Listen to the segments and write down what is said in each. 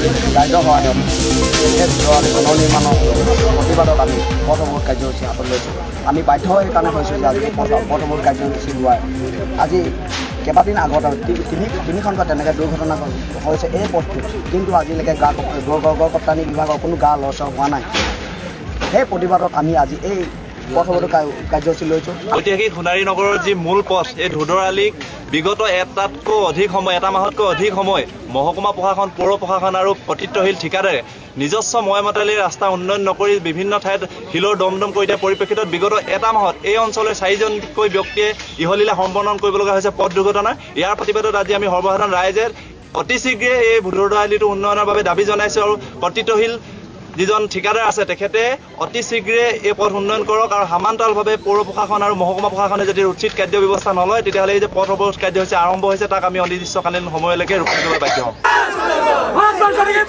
ৰাইজৰ সহায়ত সেই ভিতৰত পুনৰ নিৰ্মাণৰ প্ৰতিবাদত আমি পথ অৱৰোধ কাৰ্যসূচী হাতত লৈছোঁ আমি বাধ্য সেইকাৰণে হৈছোঁ যে আজি পথ পথ অৱৰোধ কাৰ্যসূচী লোৱাই আজি কেইবাদিন আগত তিনি তিনিখনকৈ তেনেকৈ দুৰ্ঘটনা হৈছে এই পথটোত কিন্তু আজিলৈকে গা গড় কপ্তানি বিভাগৰ কোনো গা লৰচৰ হোৱা নাই সেই প্ৰতিবাদত আমি আজি এই ঐতিহাসিক সোণাৰী নগৰৰ যি মূল পথ এই ধুদৰ আলিক বিগত এটাতকৈ অধিক সময় এটা মাহতকৈ অধিক সময় মহকুমা প্ৰশাসন পৌৰ প্ৰশাসন আৰু কৰ্তৃত্বশীল ঠিকাদাৰে নিজস্ব ময় মতালি ৰাস্তা উন্নয়ন নকৰি বিভিন্ন ঠাইত শিলৰ দম দম কৰি দিয়াৰ পৰিপ্ৰেক্ষিতত বিগত এটা মাহত এই অঞ্চলৰ চাৰিজনকৈ ব্যক্তিয়ে ইহলীলা সম্বৰ্ণন কৰিব লগা হৈছে পথ দুৰ্ঘটনা। ইয়াৰ প্ৰতিবাদত আজি আমি সৰ্বসাধাৰণ ৰাইজে অতি শীঘ্ৰে এই ধুদৰ আলিটো উন্নয়নৰ বাবে দাবী জনাইছোঁ আৰু কৰ্তৃত্বশীল যিজন ঠিকাদাৰ আছে তেখেতে অতি শীঘ্ৰে এই পথ উন্নয়ন কৰক আৰু সমান্তৰালভাৱে পৌৰ প্ৰশাসন আৰু মহকুমা প্ৰশাসনে যদি উচিত কাৰ্য ব্যৱস্থা নলয় তেতিয়াহ'লে এই যে পথ অৱৰোধ কাৰ্যসূচী আৰম্ভ হৈছে তাক আমি অনিৰ্দিষ্টকালীন সময়লৈকে ৰূপায়ণ কৰিবলৈ বাধ্য হ'ম। হাত বল কৰেগে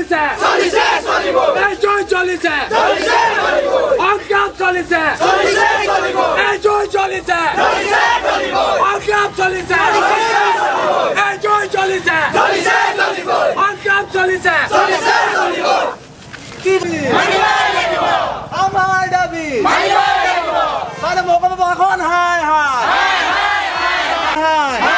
চলিছে। চলিছে চলিব। এই জয় চলিছে। চলিছে চলিব। অংকাপ চলিছে। চলিছে চলিব। এই জয় চলিছে। চলিছে চলিব। অংকাপ চলিছে। চলিছে চলিব। এই জয় চলিছে। চলিছে চলিব। অংকাপ চলিছে। চলিছে চলিব। কি মাইলা দেবো আমার দাবি। মাইলা দেবো আরে মোকাবে বাখন হাই হাই হাই হাই হাই হাই